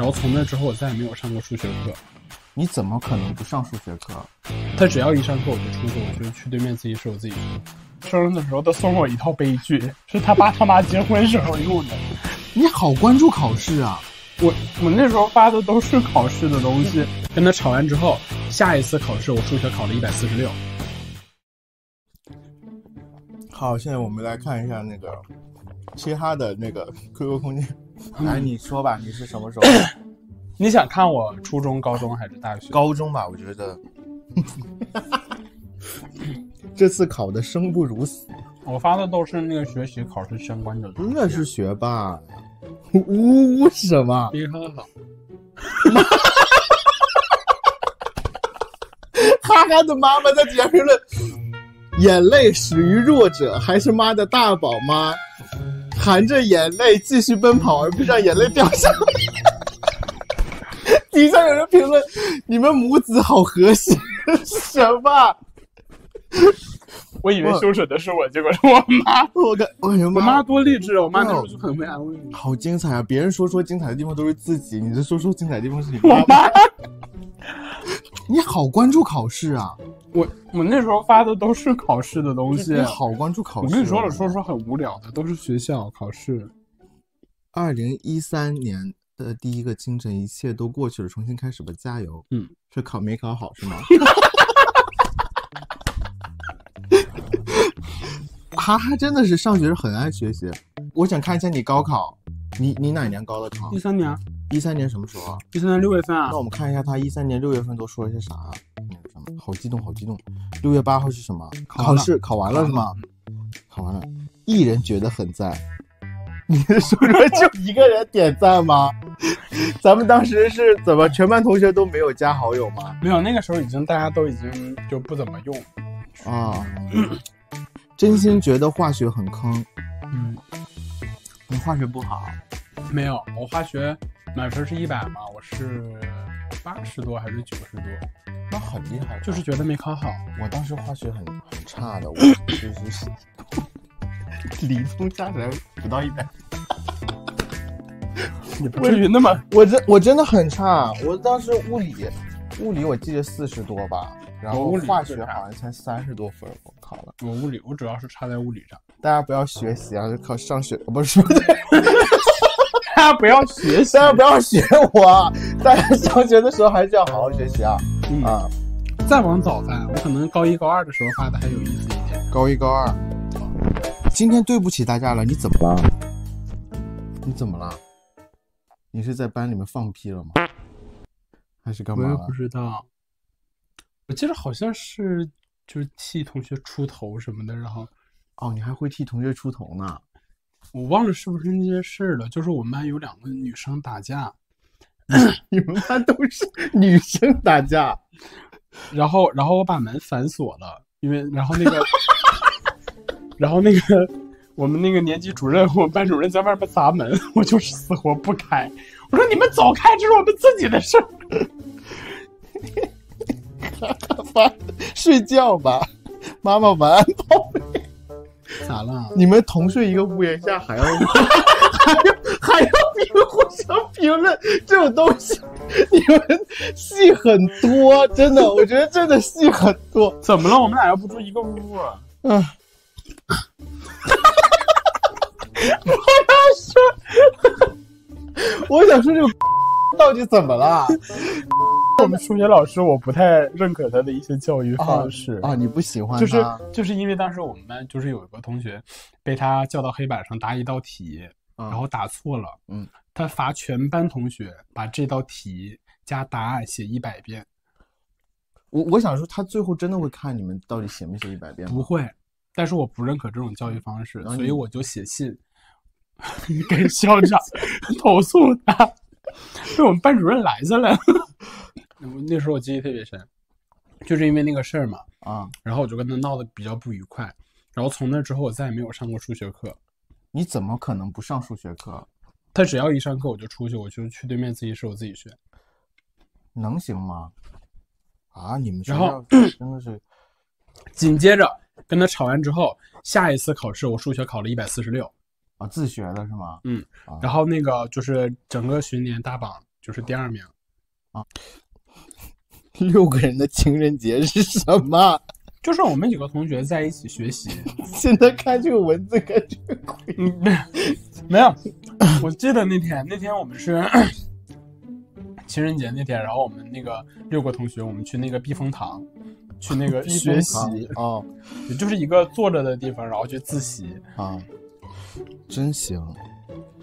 然后从那之后我再也没有上过数学课。你怎么可能不上数学课？他只要一上课我就出去，我就去对面自习室我自己学。生日的时候他送我一套悲剧，是他爸他妈结婚时候用的。你好关注考试啊！我我那时候发的都是考试的东西。跟他吵完之后，下一次考试我数学考了一百四十六。好，现在我们来看一下那个其他的那个 QQ 空间。来，你说吧，你是什么时候？你想看我初中、高中还是大学？高中吧，我觉得。这次考的生不如死。我发的都是那个学习考试相关的。那是学霸。呜呜是什么？你很好。哈哈的妈妈在底下评论。眼泪始于弱者，还是妈的大宝妈？含着眼泪继续奔跑，而不是让眼泪掉下来。底下有人评论：“你们母子好和谐。”什么？我以为羞耻的是我，结果是我妈。我感，我我妈多励志啊，我妈那时候就很会安慰你。好精彩啊！别人说说精彩的地方都是自己，你这说说精彩的地方是你妈妈。你好关注考试啊！我我那时候发的都是考试的东西。你好关注考试。我跟你说了，说说很无聊的，都是学校考试。二零一三年的第一个清晨，一切都过去了，重新开始吧，加油！嗯，是考没考好是吗？哈哈，真的是上学是很爱学习。我想看一下你高考，你你哪年高的考？一三年。一三年什么时候啊？一三年六月份啊。那我们看一下他一三年六月份都说了些啥？那个什么，好激动，好激动！六月八号是什么？考试考完了是吗？考完了。一人觉得很赞，你是说就一个人点赞吗？咱们当时是怎么全班同学都没有加好友吗？没有，那个时候已经大家都已经就不怎么用啊。真心觉得化学很坑，嗯，你化学不好？没有，我化学。满分是一百嘛，我是八十多还是九十多？那很厉害，就是觉得没考好。我当时化学很很差的，我 就是 理综加起来不到一百。你不至于那么，我真我真的很差。我当时物理物理我记得四十多吧，然后化学好像才三十多分，我考了。我物理我主要是差在物理上。大家不要学习啊，就考上学不是说的。大家不要学习，大家不要学我。大家上学的时候还是要好好学习啊！啊，再往早翻，我可能高一高二的时候发的还有意思一点。高一高二，今天对不起大家了，你怎么了？你怎么了？你是在班里面放屁了吗？还是干嘛？我也不知道。我记得好像是就是替同学出头什么的，然后哦，你还会替同学出头呢？我忘了是不是那件事了，就是我们班有两个女生打架，你们班都是 女生打架，然后然后我把门反锁了，因为然后那个，然后那个我们那个年级主任和我们班主任在外面砸门，我就是死活不开，我说你们走开，这是我们自己的事儿，睡觉吧，妈妈晚安，宝贝。咋了？你们同睡一个屋檐下，还要 还要还要评互相评论这种东西？你们戏很多，真的，我觉得真的戏很多。怎么了？我们俩要不住一个屋。嗯。我要说，我想说这个到底怎么了？我们数学老师，我不太认可他的一些教育方式啊！你不喜欢？就是就是因为当时我们班就是有一个同学被他叫到黑板上答一道题，然后答错了，嗯，他罚全班同学把这道题加答案写一百遍。我我想说，他最后真的会看你们到底写没写一百遍吗？不会，但是我不认可这种教育方式，所以我就写信 给校长 投诉他，被我们班主任拦下来了。那时候我记忆特别深，就是因为那个事儿嘛，啊，然后我就跟他闹得比较不愉快，然后从那之后我再也没有上过数学课。你怎么可能不上数学课？他只要一上课我就出去，我就去对面自习室我自己学，能行吗？啊，你们学校真的是，紧接着跟他吵完之后，下一次考试我数学考了一百四十六，啊，自学的是吗？嗯，然后那个就是整个学年大榜。就是第二名。六个人的情人节是什么？就是我们几个同学在一起学习。现在看这个文字，感觉鬼。嗯，没没有。我记得那天，那天我们是 情人节那天，然后我们那个六个同学，我们去那个避风塘，去那个学习啊，也就是一个坐着的地方，然后去自习啊，真行，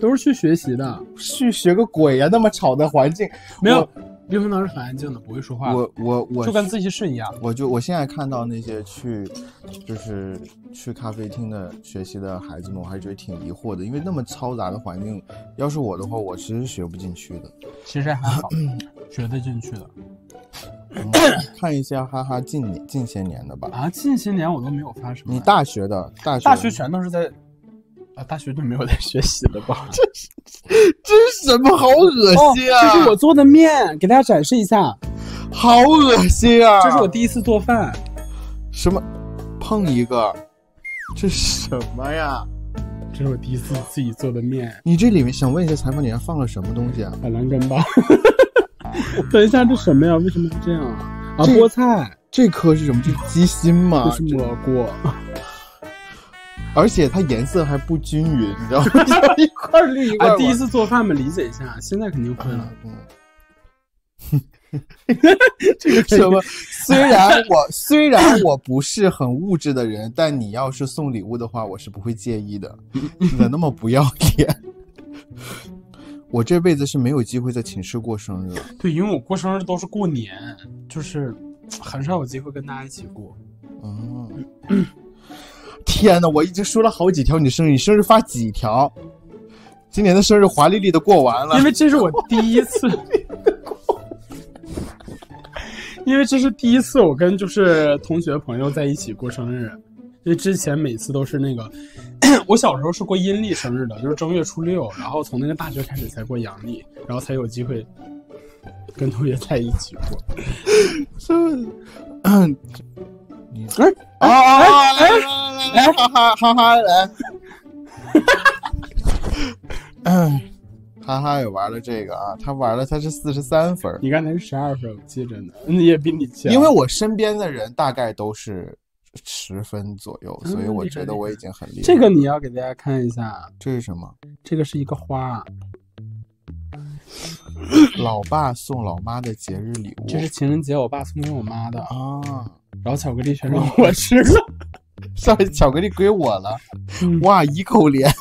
都是去学习的，去学个鬼呀！那么吵的环境，没有。避风塘是很安静的，不会说话。我我我就跟自习室一样。我就我现在看到那些去，就是去咖啡厅的学习的孩子们，我还觉得挺疑惑的，因为那么嘈杂的环境，要是我的话，我其实学不进去的。其实还好，学得进去的。看一下哈哈近年近些年的吧。啊，近些年我都没有发什么。你大学的大学大学全都是在。啊，大学都没有在学习了吧？这是这是什么？好恶心啊！这是我做的面，给大家展示一下。好恶心啊！这是我第一次做饭。什么？碰一个？这是什么呀？这是我第一次自己做的面。你这里面想问一下，采访里面放了什么东西啊？板蓝根吧。等一下，这什么呀？为什么是这样啊？啊，菠菜。这颗是什么？这鸡心吗？这是蘑菇。而且它颜色还不均匀，你知道吗？一块绿一块。第一次做饭嘛，理解一下。现在肯定会了。嗯 这个什么？虽然我虽然我不是很物质的人，但你要是送礼物的话，我是不会介意的。你咋那么不要脸？我这辈子是没有机会在寝室过生日。对，因为我过生日都是过年，就是很少有机会跟大家一起过。嗯。天呐，我已经说了好几条你生日，你生日发几条？今年的生日华丽丽的过完了，因为这是我第一次，因为这是第一次我跟就是同学朋友在一起过生日，因为之前每次都是那个，我小时候是过阴历生日的，就是正月初六，然后从那个大学开始才过阳历，然后才有机会跟同学在一起过，是，嗯。哎啊啊！来来来来，哈哈哈哈来！嗯，哈哈也 玩了这个啊，他玩了，他是四十三分，你刚才是十二分，我记着呢。你也比你强，因为我身边的人大概都是十分左右，所以我觉得我已经很厉害。这个你要给大家看一下，这是什么？这个是一个花，老爸送老妈的节日礼物。这是情人节我爸送给我妈的啊。然后巧克力全让 我吃了，上巧克力归我了，哇，一口连，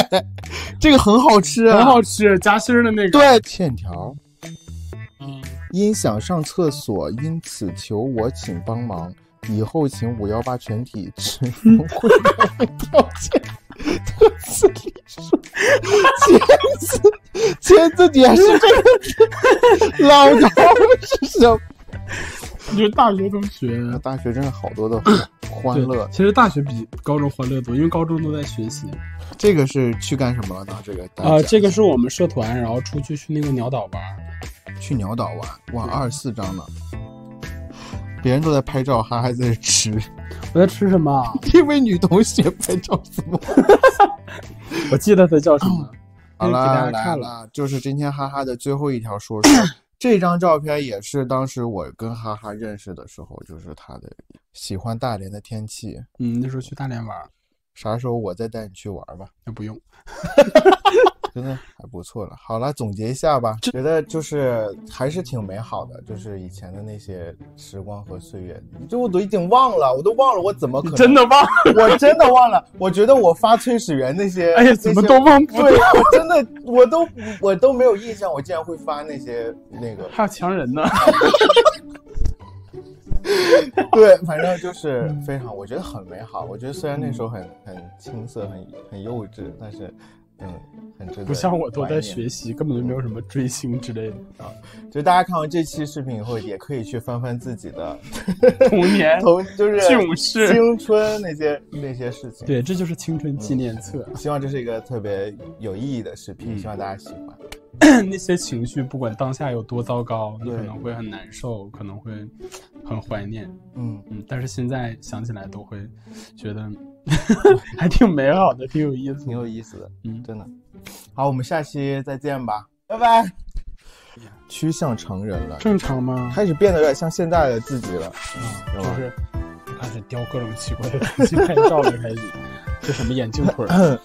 这个很好吃，很好吃，夹心的那个。对，欠条。嗯，因想上厕所，因此求我请帮忙，以后请五幺八全体吃会道歉。特此礼数，签字，签字点是这个，老头是什么？就是大学同学，大学真的好多的欢乐。其实大学比高中欢乐多，因为高中都在学习。这个是去干什么了呢？这个啊，这个是我们社团，然后出去去那个鸟岛玩。去鸟岛玩，哇，二十四张呢。别人都在拍照，哈哈在吃。我在吃什么？一位女同学拍照什么？我记得她叫什么。好了，来了，就是今天哈哈的最后一条说说。这张照片也是当时我跟哈哈认识的时候，就是他的喜欢大连的天气。嗯，那时候去大连玩，啥时候我再带你去玩吧？那不用。真的还不错了。好了，总结一下吧，觉得就是还是挺美好的，就是以前的那些时光和岁月，就我都已经忘了，我都忘了我怎么可能真的忘，我真的忘了。我觉得我发崔始源那些，哎呀，怎么都忘不对，我真的我都我都没有印象，我竟然会发那些那个，还有强人呢。对，反正就是非常，我觉得很美好。我觉得虽然那时候很很青涩，很很幼稚，但是。嗯，很值得。不像我都在学习，根本就没有什么追星之类的啊。就大家看完这期视频以后，也可以去翻翻自己的 童年、童就是囧事、青春那些那些事情。对，这就是青春纪念册。希望这是一个特别有意义的视频，希望大家喜欢。那些情绪，不管当下有多糟糕，你可能会很难受，可能会很怀念。嗯嗯，但是现在想起来都会觉得。还挺美好的，挺有意思，挺有意思的，嗯，真的。好，我们下期再见吧，拜拜。趋向成人了，正常吗？开始变得有点像现在的自己了。嗯，就是开始雕各种奇怪的东西拍照了，开始这什么眼镜腿儿。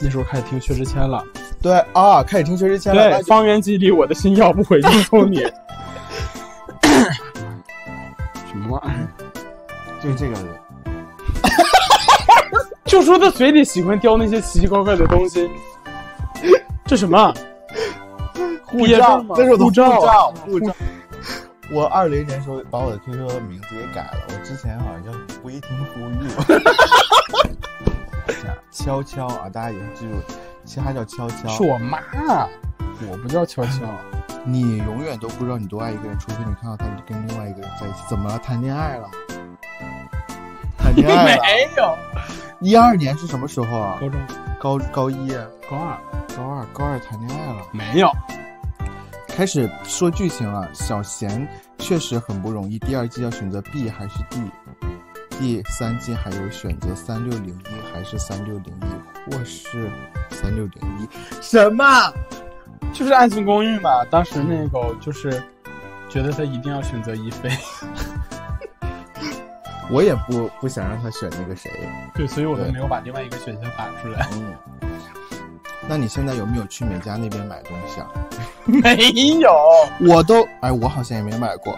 那时候开始听薛之谦了，对啊，开始听薛之谦了。对，方圆几里我的心要不回就送你。就是这个。就说他嘴里喜欢叼那些奇奇怪怪的东西。这什么？护照吗？这是我的护照。护照。我二零年时候把我的 QQ 名字给改了，我之前好像叫微听呼吁。悄悄啊，大家以后记住，其实他叫悄悄。是我妈，我不叫悄悄。你永远都不知道你多爱一个人，除非你看到他跟另外一个人在一起。怎么了？谈恋爱了？谈恋爱了？没有。一二年是什么时候啊？高中。高高一。高二。高二。高二谈恋爱了？没有。开始说剧情了。小贤确实很不容易。第二季要选择 B 还是 D？第三季还有选择三六零一还是三六零一，或是三六零一？什么？就是《爱情公寓》嘛。当时那个就是觉得他一定要选择一菲。我也不不想让他选那个谁。对，所以我都没有把另外一个选项打出来。嗯。那你现在有没有去美家那边买东西啊？没有。我都哎，我好像也没买过。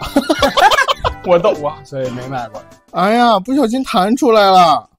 我都我好像也没买过。哎呀，不小心弹出来了。